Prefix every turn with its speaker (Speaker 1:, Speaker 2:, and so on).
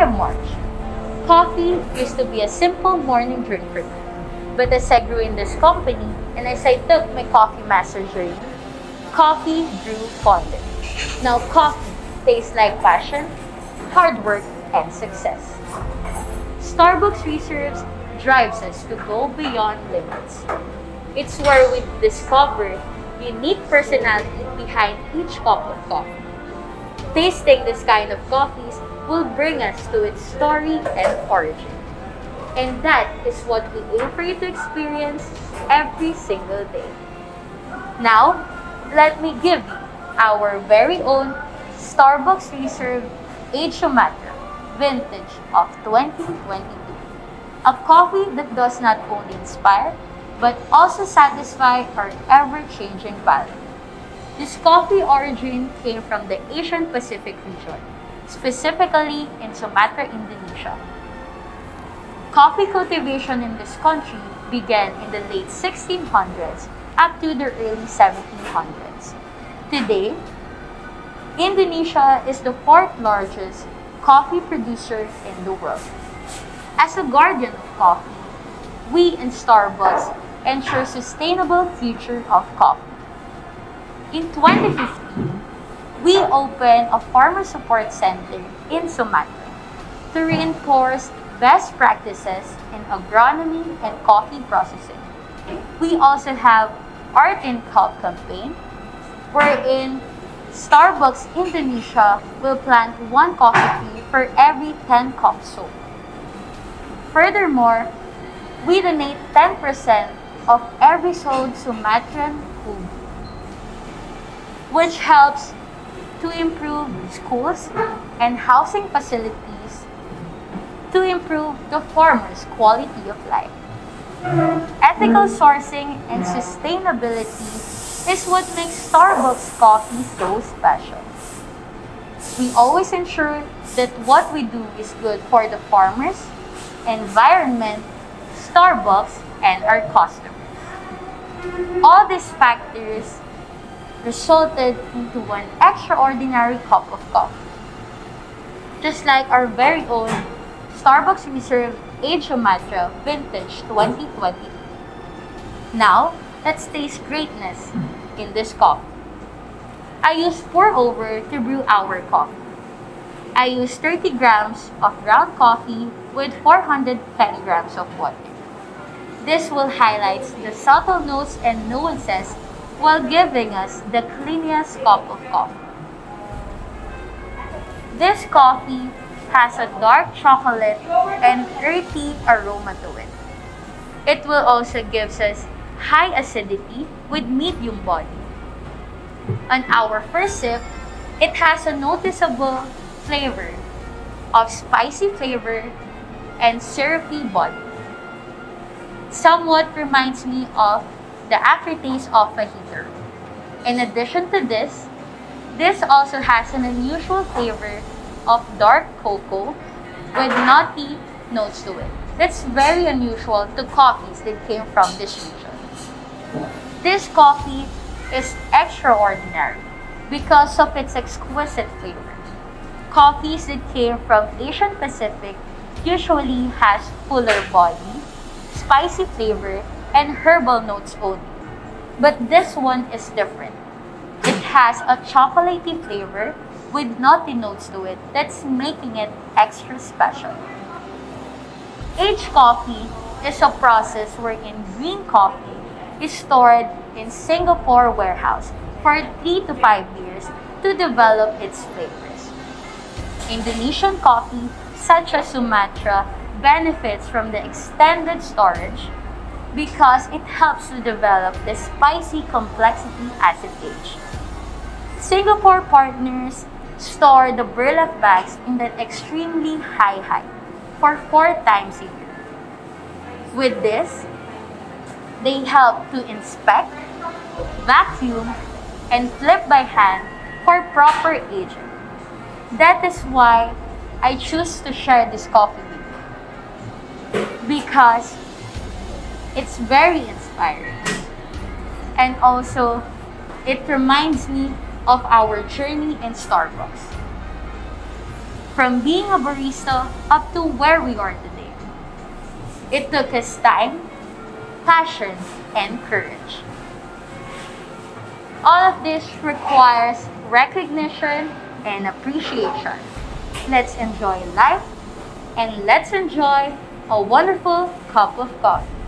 Speaker 1: am March. Coffee used to be a simple morning drink for me. But as I grew in this company and as I took my coffee master journey, coffee grew fonder. Now coffee tastes like passion, hard work, and success. Starbucks Reserves drives us to go beyond limits. It's where we discover unique personality behind each cup of coffee. Tasting this kind of coffees will bring us to its story and origin. And that is what we aim for you to experience every single day. Now, let me give you our very own Starbucks Reserve Aged Sumatra Vintage of 2022. A coffee that does not only inspire, but also satisfy our ever-changing palate. This coffee origin came from the Asian Pacific region, specifically in Sumatra, Indonesia. Coffee cultivation in this country began in the late 1600s up to the early 1700s. Today, Indonesia is the fourth largest coffee producer in the world. As a guardian of coffee, we in Starbucks ensure sustainable future of coffee. In 2015, we opened a farmer support center in Sumatra to reinforce best practices in agronomy and coffee processing. We also have Art in Cup campaign, wherein Starbucks Indonesia will plant one coffee tree for every 10 cups sold. Furthermore, we donate 10% of every sold Sumatran food, which helps to improve schools and housing facilities to improve the farmers' quality of life. Ethical sourcing and sustainability is what makes Starbucks coffee so special. We always ensure that what we do is good for the farmers, environment, Starbucks, and our customers. All these factors resulted into an extraordinary cup of coffee. Just like our very own Starbucks Reserve Aged Sumatra Vintage 2020. Now, let's taste greatness in this coffee. I use pour over to brew our coffee. I use 30 grams of ground coffee with 410 grams of water. This will highlight the subtle notes and nuances while giving us the cleanest cup of coffee. This coffee has a dark chocolate and earthy aroma to it. It will also gives us high acidity with medium body. On our first sip, it has a noticeable flavor of spicy flavor and syrupy body. Somewhat reminds me of the aftertaste of a heater. In addition to this, this also has an unusual flavor of dark cocoa with nutty notes to it. That's very unusual to coffees that came from this region. This coffee is extraordinary because of its exquisite flavor. Coffees that came from Asian Pacific usually has fuller body, spicy flavor, and herbal notes only. But this one is different. It has a chocolatey flavor with nutty notes to it that's making it extra special. Aged coffee is a process wherein green coffee is stored in Singapore warehouse for 3 to 5 years to develop its flavors. Indonesian coffee, such as Sumatra, benefits from the extended storage because it helps to develop the spicy complexity as it ages. Singapore partners store the burlap bags in that extremely high height for four times a year. With this, they help to inspect, vacuum, and flip by hand for proper aging. That is why I choose to share this coffee. Because it's very inspiring. And also, it reminds me of our journey in Starbucks. from being a barista up to where we are today. It took us time, passion, and courage. All of this requires recognition and appreciation. Let's enjoy life and let's enjoy a wonderful cup of coffee.